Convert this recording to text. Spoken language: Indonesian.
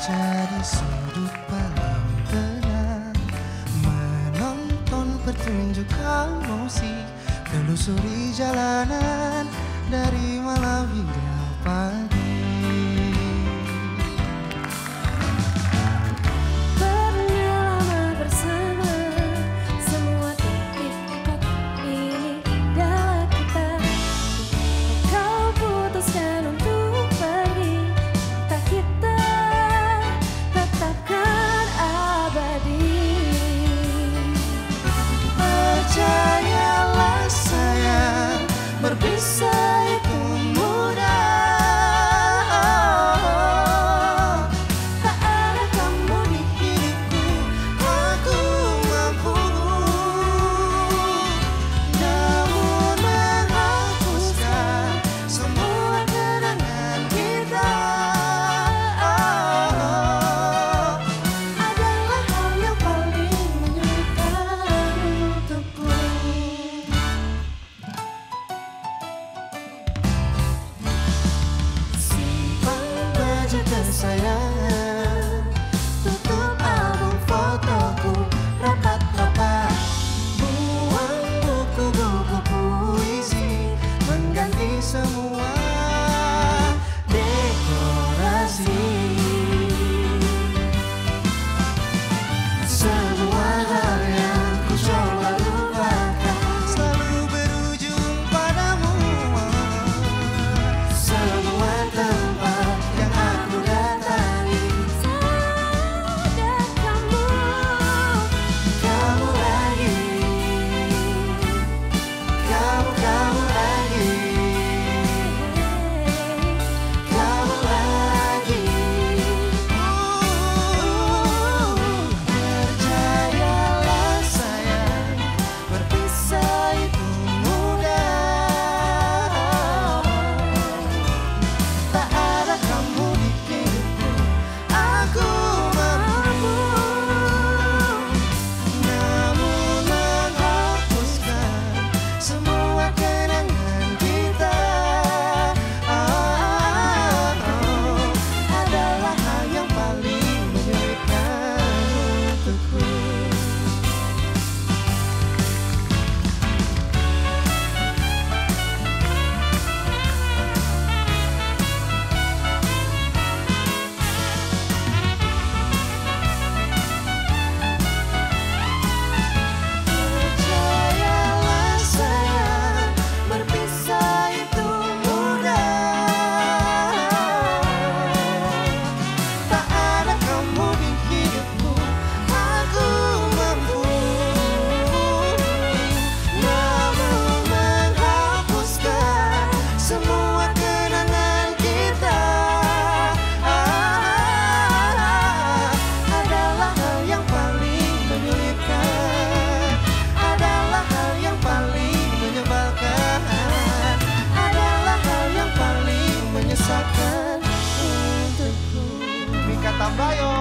Cari sudut paling tenang Menonton pertunjuk musik Telusuri jalanan Dari malam hingga pagi. 加油。